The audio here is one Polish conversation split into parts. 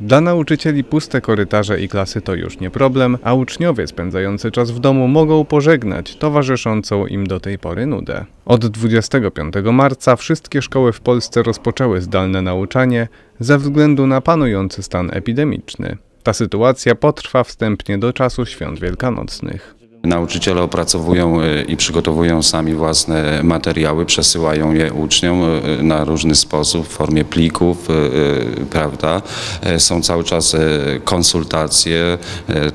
Dla nauczycieli puste korytarze i klasy to już nie problem, a uczniowie spędzający czas w domu mogą pożegnać towarzyszącą im do tej pory nudę. Od 25 marca wszystkie szkoły w Polsce rozpoczęły zdalne nauczanie ze względu na panujący stan epidemiczny. Ta sytuacja potrwa wstępnie do czasu świąt wielkanocnych. Nauczyciele opracowują e, i przygotowują sami własne materiały, przesyłają je uczniom e, na różny sposób w formie plików, e, prawda. Są cały czas konsultacje,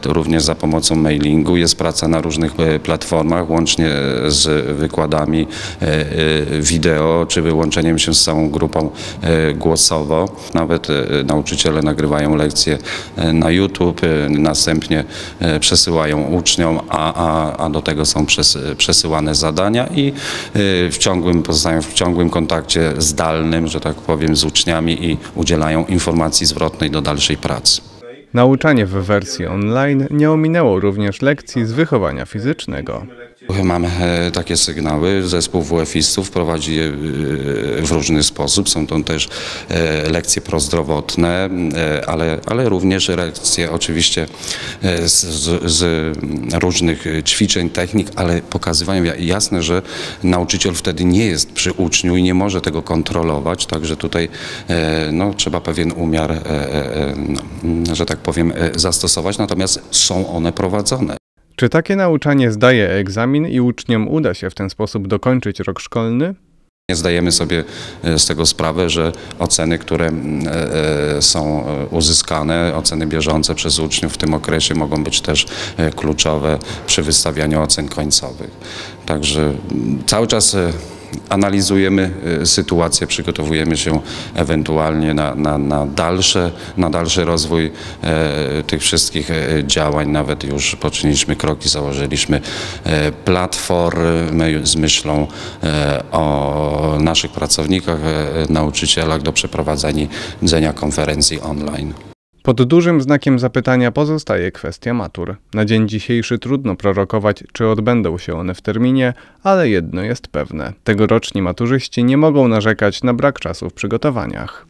również za pomocą mailingu. Jest praca na różnych platformach, łącznie z wykładami wideo, czy wyłączeniem się z całą grupą głosowo. Nawet nauczyciele nagrywają lekcje na YouTube, następnie przesyłają uczniom, a a, a do tego są przes, przesyłane zadania i y, w ciągłym, pozostają w ciągłym kontakcie zdalnym, że tak powiem, z uczniami i udzielają informacji zwrotnej do dalszej pracy. Nauczanie w wersji online nie ominęło również lekcji z wychowania fizycznego. Mamy e, takie sygnały. Zespół WF-istów prowadzi je e, w różny sposób. Są to też e, lekcje prozdrowotne, ale, ale również lekcje oczywiście z, z różnych ćwiczeń, technik, ale pokazywają jasne, że nauczyciel wtedy nie jest przy uczniu i nie może tego kontrolować, także tutaj no, trzeba pewien umiar, no, że tak powiem, zastosować, natomiast są one prowadzone. Czy takie nauczanie zdaje egzamin i uczniom uda się w ten sposób dokończyć rok szkolny? Nie zdajemy sobie e, z tego sprawę, że oceny, które e, e, są uzyskane, oceny bieżące przez uczniów w tym okresie mogą być też kluczowe przy wystawianiu ocen końcowych. Także cały czas analizujemy y, sytuację, przygotowujemy się ewentualnie na, na, na, dalsze, na dalszy rozwój e, tych wszystkich e, działań. Nawet już poczyniliśmy kroki, założyliśmy e, platformę z myślą o naszych pracownikach, nauczycielach do przeprowadzenia konferencji online. Pod dużym znakiem zapytania pozostaje kwestia matur. Na dzień dzisiejszy trudno prorokować, czy odbędą się one w terminie, ale jedno jest pewne: tegoroczni maturzyści nie mogą narzekać na brak czasu w przygotowaniach.